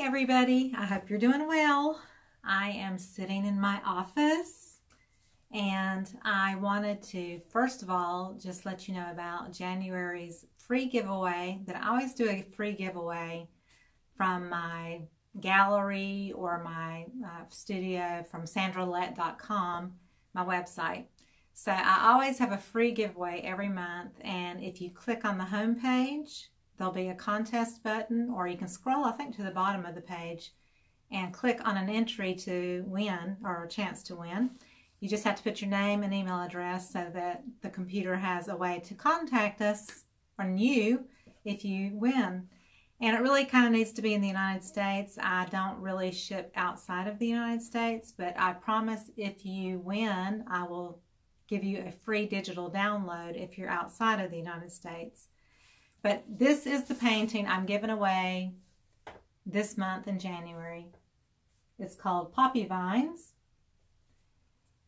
everybody. I hope you're doing well. I am sitting in my office and I wanted to first of all just let you know about January's free giveaway that I always do a free giveaway from my gallery or my uh, studio from sandralett.com, my website. So I always have a free giveaway every month and if you click on the home page there'll be a contest button or you can scroll I think to the bottom of the page and click on an entry to win or a chance to win. You just have to put your name and email address so that the computer has a way to contact us or you if you win. And it really kind of needs to be in the United States. I don't really ship outside of the United States, but I promise if you win, I will give you a free digital download if you're outside of the United States. But this is the painting I'm giving away this month in January. It's called Poppy Vines.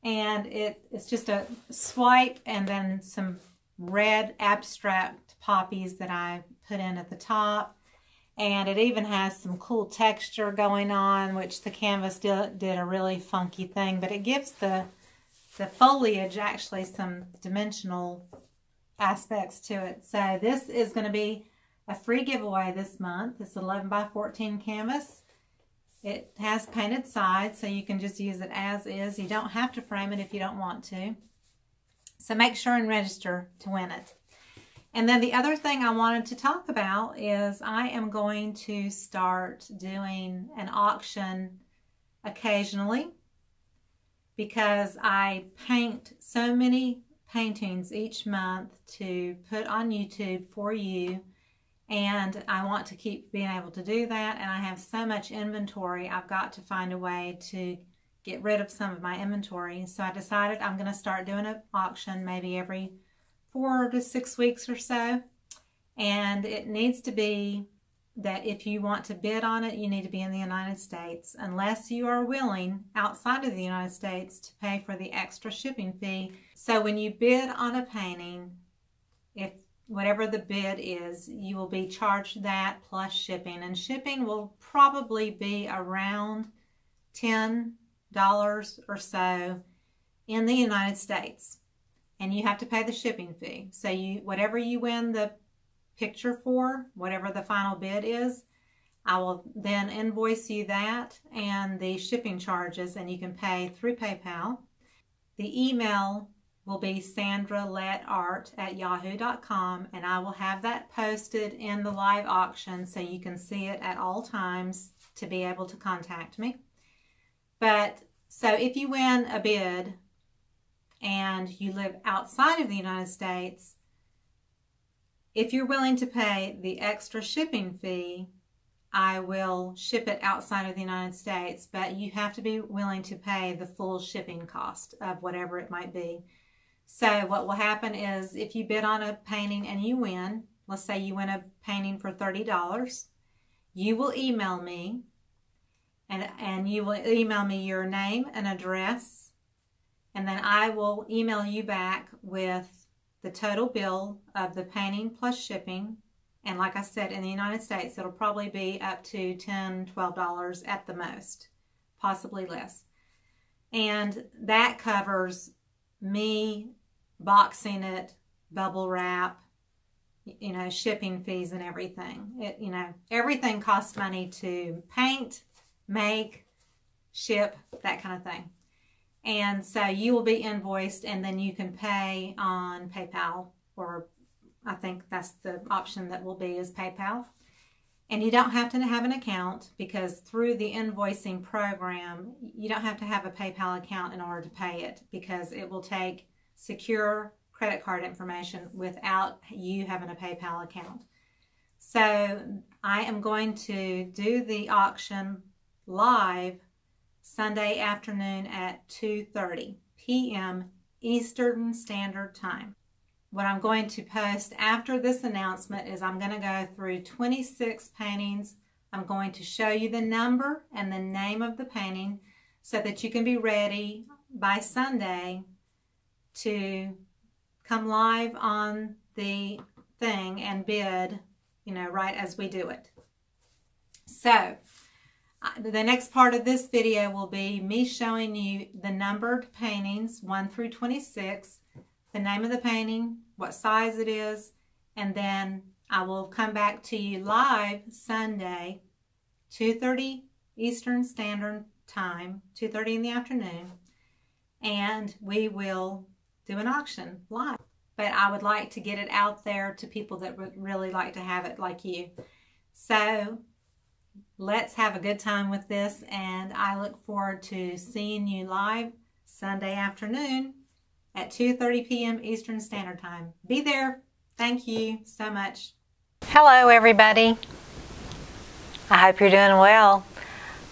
And it, it's just a swipe and then some red abstract poppies that I put in at the top. And it even has some cool texture going on, which the canvas did, did a really funky thing. But it gives the, the foliage actually some dimensional aspects to it. So this is going to be a free giveaway this month. It's 11 by 14 canvas. It has painted sides, so you can just use it as is. You don't have to frame it if you don't want to. So make sure and register to win it. And then the other thing I wanted to talk about is I am going to start doing an auction occasionally because I paint so many paintings each month to put on YouTube for you. And I want to keep being able to do that. And I have so much inventory I've got to find a way to get rid of some of my inventory. So I decided I'm going to start doing an auction maybe every four to six weeks or so. And it needs to be that if you want to bid on it, you need to be in the United States, unless you are willing outside of the United States to pay for the extra shipping fee. So when you bid on a painting, if whatever the bid is, you will be charged that plus shipping. And shipping will probably be around $10 or so in the United States. And you have to pay the shipping fee. So you whatever you win the picture for, whatever the final bid is. I will then invoice you that and the shipping charges and you can pay through PayPal. The email will be sandralettart at yahoo.com and I will have that posted in the live auction so you can see it at all times to be able to contact me. But so if you win a bid and you live outside of the United States, if you're willing to pay the extra shipping fee, I will ship it outside of the United States, but you have to be willing to pay the full shipping cost of whatever it might be. So what will happen is if you bid on a painting and you win, let's say you win a painting for $30, you will email me and, and you will email me your name and address and then I will email you back with the total bill of the painting plus shipping. And like I said, in the United States, it'll probably be up to $10, $12 at the most, possibly less. And that covers me boxing it, bubble wrap, you know, shipping fees and everything. It, you know, everything costs money to paint, make, ship, that kind of thing. And so you will be invoiced and then you can pay on PayPal or I think that's the option that will be is PayPal. And you don't have to have an account because through the invoicing program, you don't have to have a PayPal account in order to pay it because it will take secure credit card information without you having a PayPal account. So I am going to do the auction live Sunday afternoon at 2.30 p.m. Eastern Standard Time. What I'm going to post after this announcement is I'm going to go through 26 paintings. I'm going to show you the number and the name of the painting so that you can be ready by Sunday to come live on the thing and bid, you know, right as we do it. So, Uh, the next part of this video will be me showing you the numbered paintings 1 through 26, the name of the painting, what size it is, and then I will come back to you live Sunday, 2.30 Eastern Standard Time, 2.30 in the afternoon, and we will do an auction live. But I would like to get it out there to people that would really like to have it like you. So let's have a good time with this and I look forward to seeing you live Sunday afternoon at 2.30 p.m. Eastern Standard Time. Be there. Thank you so much. Hello everybody. I hope you're doing well.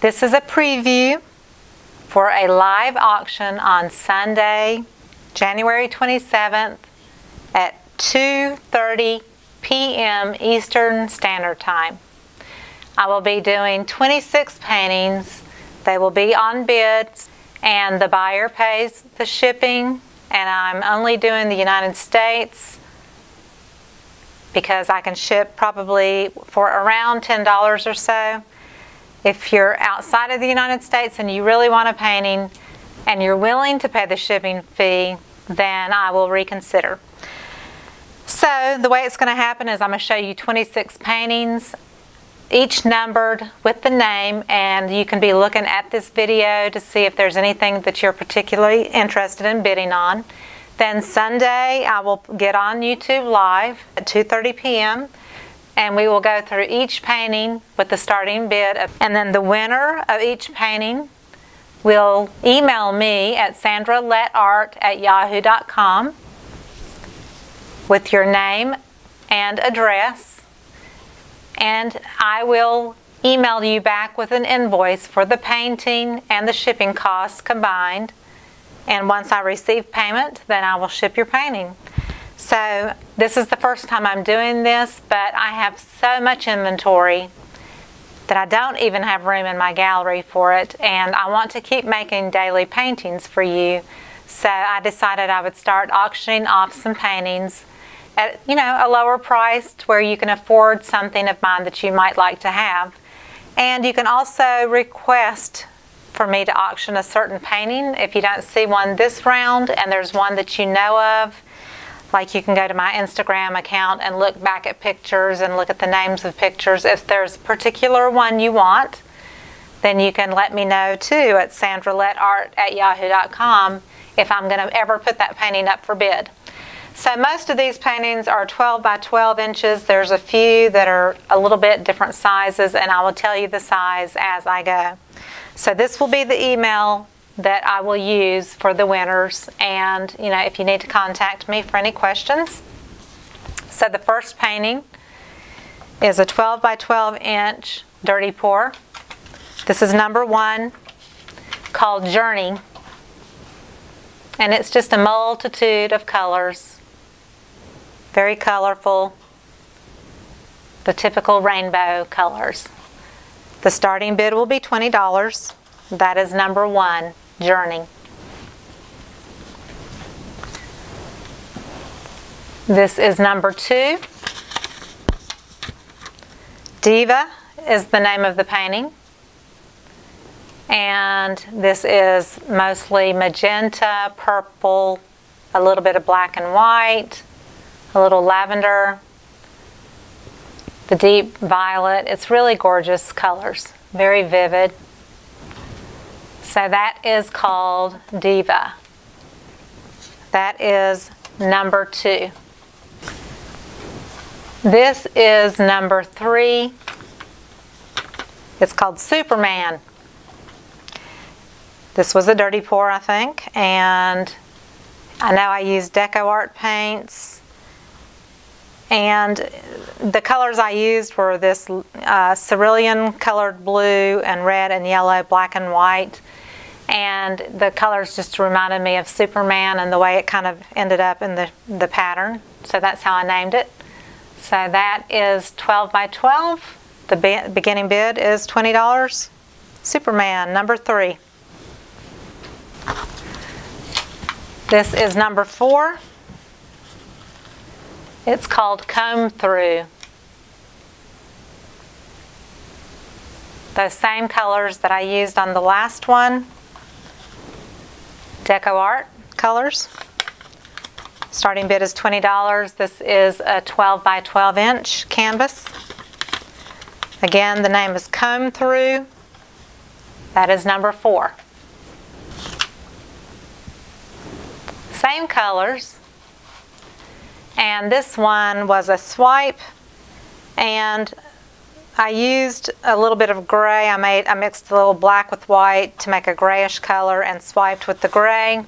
This is a preview for a live auction on Sunday, January 27th at 2.30 p.m. Eastern Standard Time. I will be doing 26 paintings. They will be on bids and the buyer pays the shipping and I'm only doing the United States because I can ship probably for around $10 or so. If you're outside of the United States and you really want a painting and you're willing to pay the shipping fee, then I will reconsider. So the way it's going to happen is I'm going to show you 26 paintings each numbered with the name and you can be looking at this video to see if there's anything that you're particularly interested in bidding on. Then Sunday I will get on YouTube live at 2.30 p.m. and we will go through each painting with the starting bid and then the winner of each painting will email me at sandralettart at yahoo.com with your name and address and I will email you back with an invoice for the painting and the shipping costs combined. And once I receive payment, then I will ship your painting. So this is the first time I'm doing this, but I have so much inventory that I don't even have room in my gallery for it. And I want to keep making daily paintings for you. So I decided I would start auctioning off some paintings at you know a lower price where you can afford something of mine that you might like to have. And you can also request for me to auction a certain painting if you don't see one this round and there's one that you know of. Like you can go to my Instagram account and look back at pictures and look at the names of pictures. If there's a particular one you want, then you can let me know too at sandralettart at yahoo.com if I'm going to ever put that painting up for bid. So most of these paintings are 12 by 12 inches. There's a few that are a little bit different sizes and I will tell you the size as I go. So this will be the email that I will use for the winners and you know if you need to contact me for any questions. So the first painting is a 12 by 12 inch dirty pour. This is number one called Journey and it's just a multitude of colors very colorful, the typical rainbow colors. The starting bid will be $20. That is number one, Journey. This is number two. Diva is the name of the painting. And this is mostly magenta, purple, a little bit of black and white, a little lavender, the deep violet. It's really gorgeous colors, very vivid. So that is called Diva. That is number two. This is number three. It's called Superman. This was a dirty pour, I think, and I know I used Deco Art paints and the colors I used were this uh, cerulean colored blue and red and yellow, black and white. And the colors just reminded me of Superman and the way it kind of ended up in the, the pattern. So that's how I named it. So that is 12 by 12. The be beginning bid is $20. Superman, number three. This is number four. It's called Comb Through. those same colors that I used on the last one. Deco Art colors. Starting bid is $20. This is a 12 by 12 inch canvas. Again, the name is Comb Through. That is number four. Same colors. And this one was a swipe and I used a little bit of gray. I made I mixed a little black with white to make a grayish color and swiped with the gray.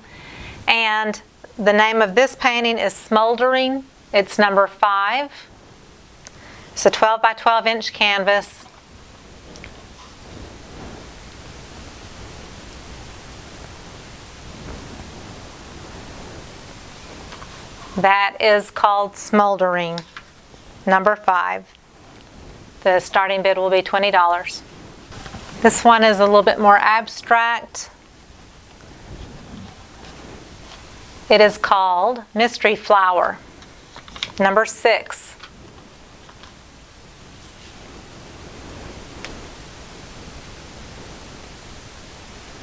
And the name of this painting is Smoldering. It's number five. It's a 12 by 12 inch canvas. That is called Smoldering, number five. The starting bid will be $20. This one is a little bit more abstract. It is called Mystery Flower, number six.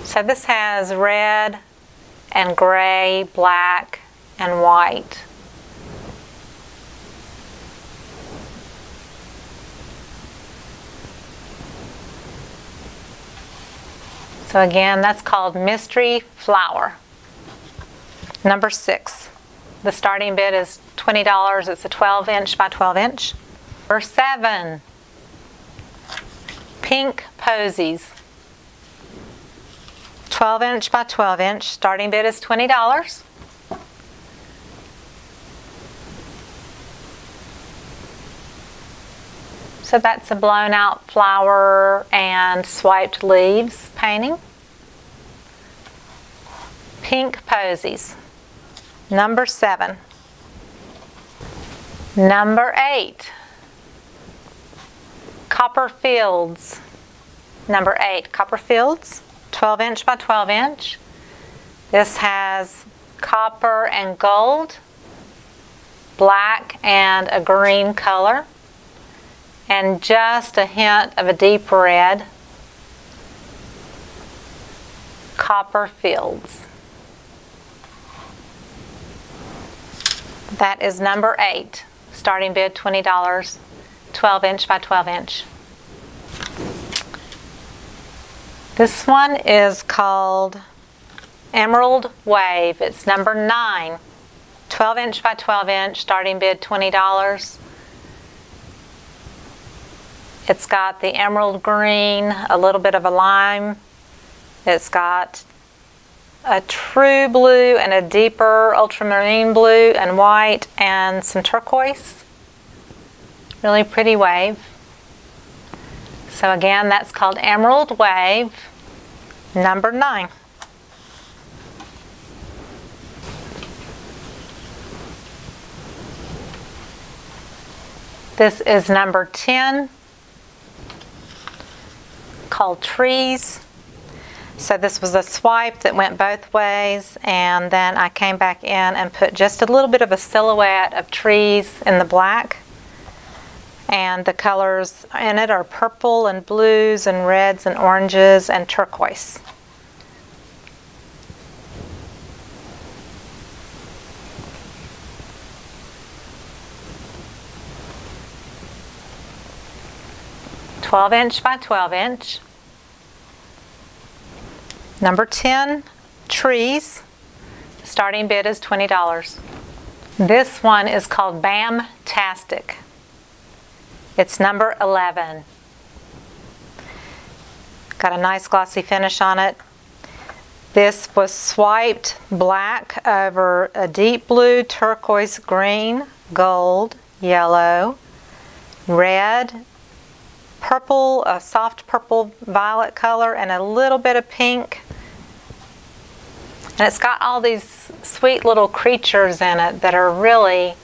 So this has red and gray, black, and white. So again, that's called Mystery Flower. Number six. The starting bid is $20. It's a 12 inch by 12 inch. Number seven. Pink Posies. 12 inch by 12 inch. Starting bid is $20. So that's a blown out flower and swiped leaves painting. Pink Posies. Number seven. Number eight. Copper fields. Number eight. copper fields, 12 inch by 12 inch. This has copper and gold, black and a green color and just a hint of a deep red. Copper Fields. That is number eight. Starting bid $20, 12 inch by 12 inch. This one is called Emerald Wave. It's number nine. 12 inch by 12 inch, starting bid $20. It's got the emerald green, a little bit of a lime. It's got a true blue and a deeper ultramarine blue and white and some turquoise. Really pretty wave. So again, that's called Emerald Wave, number nine. This is number 10 called Trees. So this was a swipe that went both ways and then I came back in and put just a little bit of a silhouette of trees in the black. And the colors in it are purple and blues and reds and oranges and turquoise. Twelve inch by twelve inch. Number 10, trees. Starting bid is $20. This one is called Bam-tastic. It's number 11. Got a nice glossy finish on it. This was swiped black over a deep blue, turquoise, green, gold, yellow, red, purple, a soft purple violet color, and a little bit of pink and it's got all these sweet little creatures in it that are really,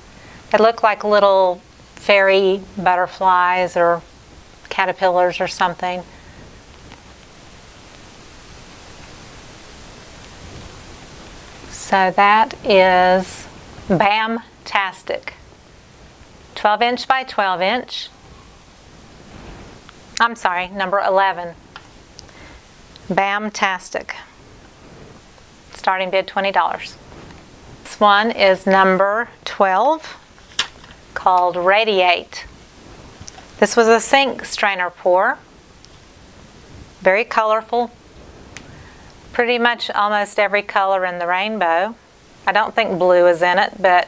they look like little fairy butterflies or caterpillars or something. So that is Bam-tastic. 12 inch by 12 inch. I'm sorry, number 11. Bamtastic. Starting bid $20. This one is number 12 called Radiate. This was a sink strainer pour. Very colorful. Pretty much almost every color in the rainbow. I don't think blue is in it, but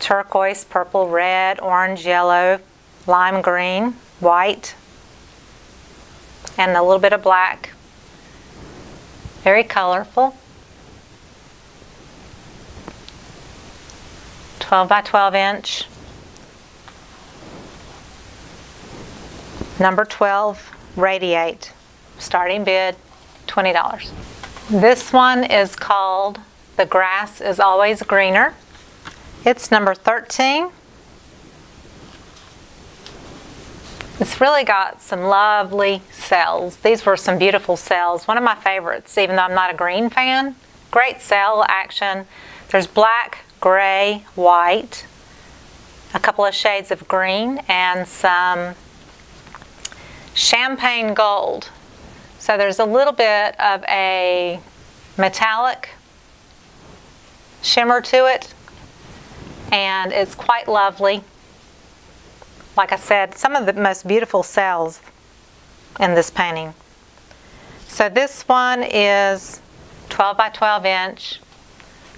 turquoise, purple, red, orange, yellow, lime green, white, and a little bit of black. Very colorful. 12 by 12 inch. Number 12, Radiate. Starting bid, $20. This one is called The Grass is Always Greener. It's number 13. It's really got some lovely cells. These were some beautiful cells. One of my favorites, even though I'm not a green fan. Great cell action. There's black, gray, white, a couple of shades of green, and some champagne gold. So there's a little bit of a metallic shimmer to it, and it's quite lovely like I said, some of the most beautiful cells in this painting. So this one is 12 by 12 inch.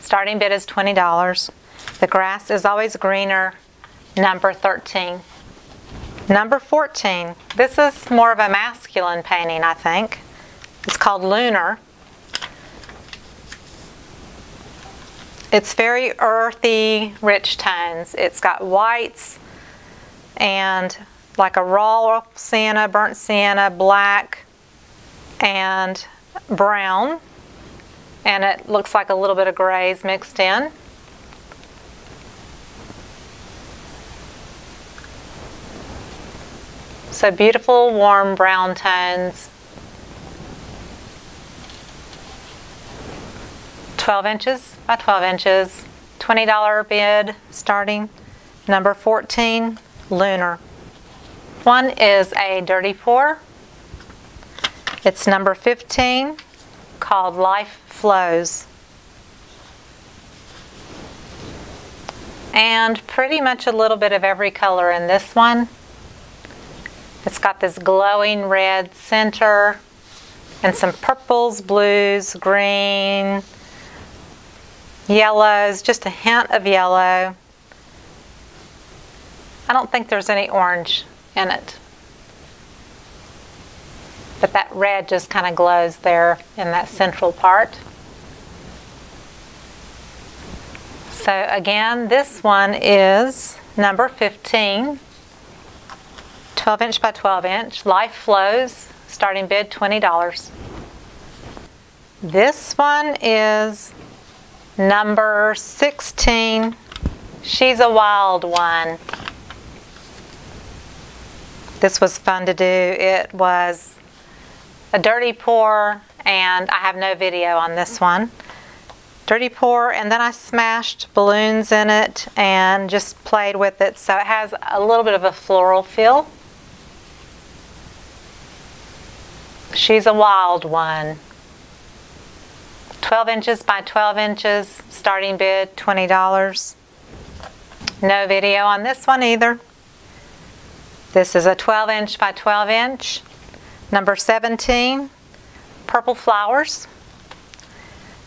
Starting bid is $20. The grass is always greener, number 13. Number 14. This is more of a masculine painting, I think. It's called Lunar. It's very earthy, rich tones. It's got whites, and like a raw sienna, burnt sienna, black, and brown. And it looks like a little bit of grays mixed in. So beautiful warm brown tones. 12 inches by 12 inches, $20 bid starting. Number 14, Lunar. One is a dirty pour. It's number 15 called Life Flows. And pretty much a little bit of every color in this one. It's got this glowing red center and some purples, blues, green, yellows, just a hint of yellow. I don't think there's any orange in it. But that red just kind of glows there in that central part. So again, this one is number 15, 12 inch by 12 inch, Life Flows, starting bid $20. This one is number 16, She's a Wild One. This was fun to do. It was a dirty pour, and I have no video on this one. Dirty pour, and then I smashed balloons in it and just played with it. So it has a little bit of a floral feel. She's a wild one. 12 inches by 12 inches, starting bid $20. No video on this one either. This is a 12 inch by 12 inch. Number 17, purple flowers.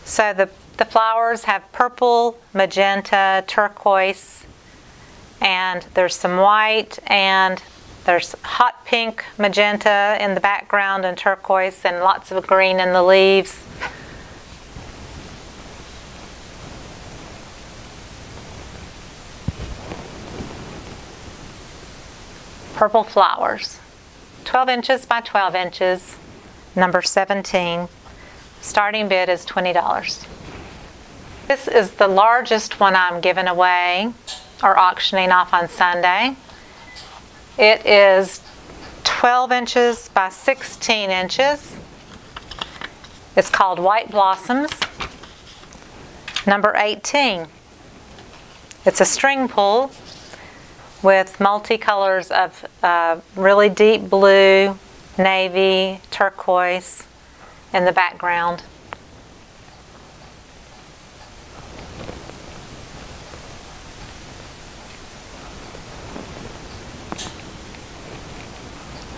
So the, the flowers have purple, magenta, turquoise, and there's some white and there's hot pink magenta in the background and turquoise and lots of green in the leaves. Purple flowers. 12 inches by 12 inches, number 17. Starting bid is $20. This is the largest one I'm giving away or auctioning off on Sunday. It is 12 inches by 16 inches. It's called White Blossoms. Number 18. It's a string pull with multicolors of uh, really deep blue, navy, turquoise in the background.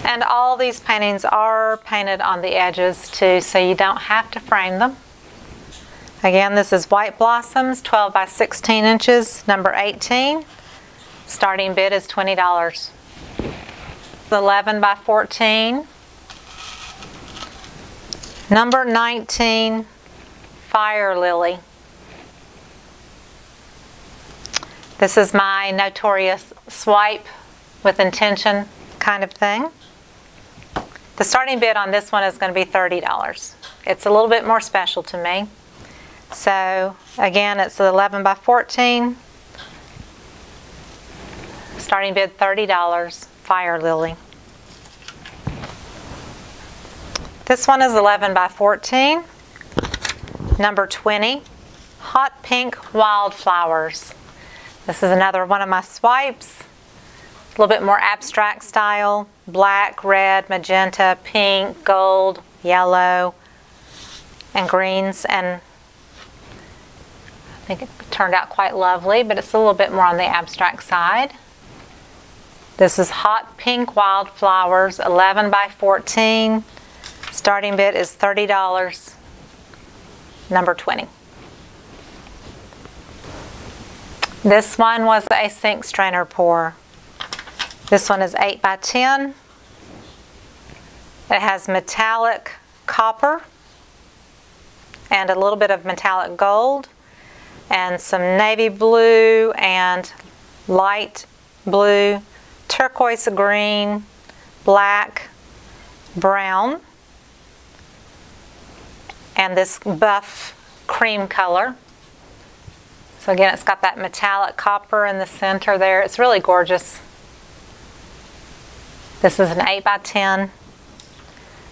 And all these paintings are painted on the edges too, so you don't have to frame them. Again, this is White Blossoms, 12 by 16 inches, number 18. Starting bid is $20. 11 by 14. Number 19, Fire Lily. This is my notorious swipe with intention kind of thing. The starting bid on this one is going to be $30. It's a little bit more special to me. So again, it's 11 by 14. Starting bid $30, Fire Lily. This one is 11 by 14. Number 20, Hot Pink Wildflowers. This is another one of my swipes. A little bit more abstract style. Black, red, magenta, pink, gold, yellow, and greens. And I think it turned out quite lovely, but it's a little bit more on the abstract side. This is Hot Pink Wildflowers, 11 by 14. Starting bid is $30, number 20. This one was a sink strainer pour. This one is 8 by 10. It has metallic copper and a little bit of metallic gold and some navy blue and light blue, turquoise green, black, brown, and this buff cream color. So again, it's got that metallic copper in the center there. It's really gorgeous. This is an 8 by 10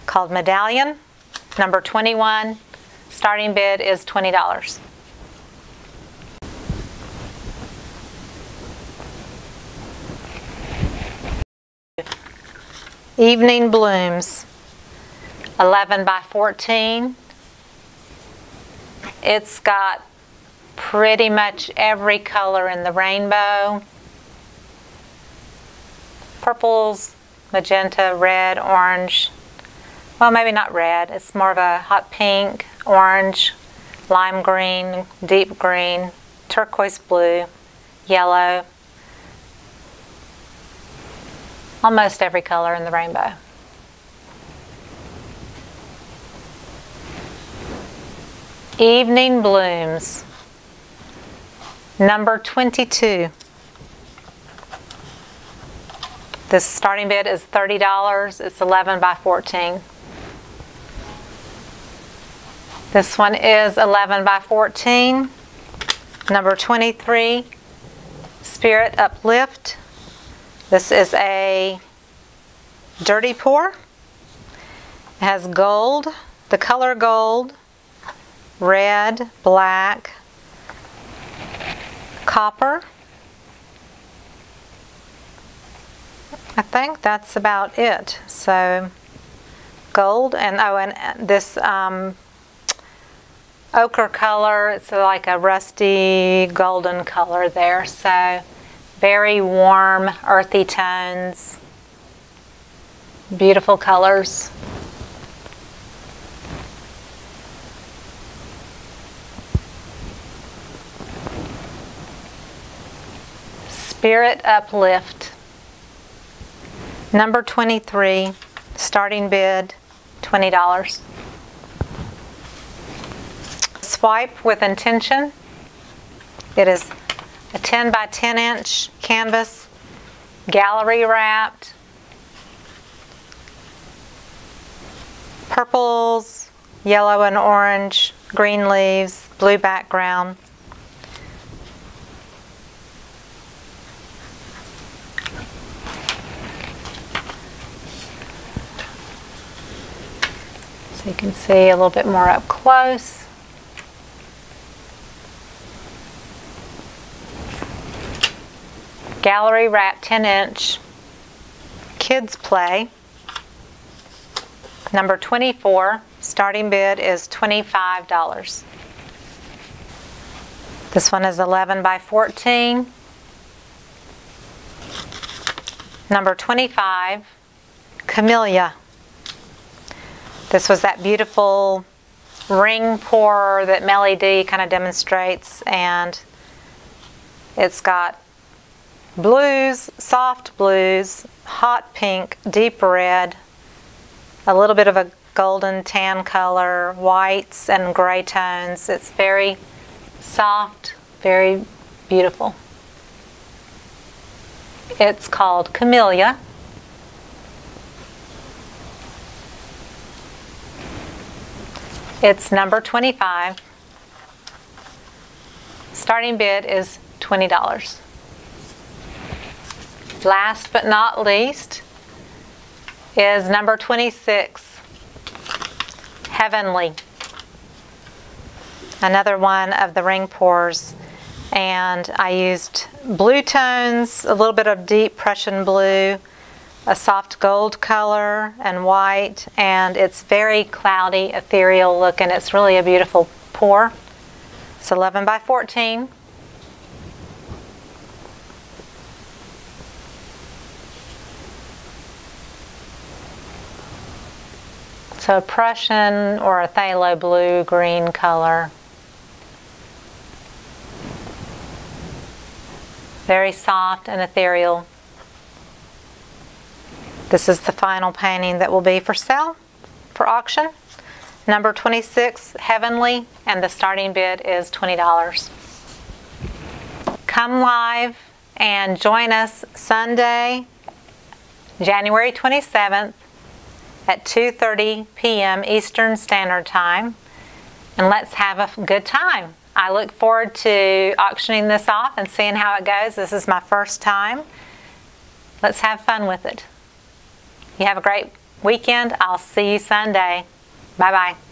called Medallion, number 21. Starting bid is $20. Evening Blooms, 11 by 14. It's got pretty much every color in the rainbow. Purples, magenta, red, orange. Well, maybe not red. It's more of a hot pink, orange, lime green, deep green, turquoise blue, yellow. Almost every color in the rainbow. Evening Blooms, number 22. This starting bid is $30. It's 11 by 14. This one is 11 by 14. Number 23, Spirit Uplift. This is a dirty pour. It has gold, the color gold, red, black, copper. I think that's about it. So gold and oh and this um, ochre color, it's like a rusty golden color there. So very warm, earthy tones, beautiful colors. Spirit Uplift. Number 23, starting bid $20. Swipe with intention. It is a 10 by 10 inch canvas, gallery wrapped, purples, yellow and orange, green leaves, blue background. So you can see a little bit more up close. Gallery wrap 10 inch kids play. Number 24, starting bid is $25. This one is 11 by 14. Number 25, Camellia. This was that beautiful ring pour that Melly D kind of demonstrates and it's got blues, soft blues, hot pink, deep red, a little bit of a golden tan color, whites and gray tones. It's very soft, very beautiful. It's called Camellia. It's number 25. Starting bid is $20. Last but not least is number 26, Heavenly. Another one of the ring pours. And I used blue tones, a little bit of deep Prussian blue, a soft gold color and white, and it's very cloudy, ethereal looking. It's really a beautiful pour. It's 11 by 14. So a Prussian or a phthalo blue green color. Very soft and ethereal. This is the final painting that will be for sale, for auction. Number 26, Heavenly, and the starting bid is $20. Come live and join us Sunday, January 27th at 2.30 p.m. Eastern Standard Time, and let's have a good time. I look forward to auctioning this off and seeing how it goes. This is my first time. Let's have fun with it. You have a great weekend. I'll see you Sunday. Bye bye.